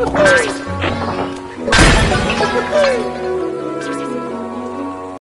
Woo-hoo!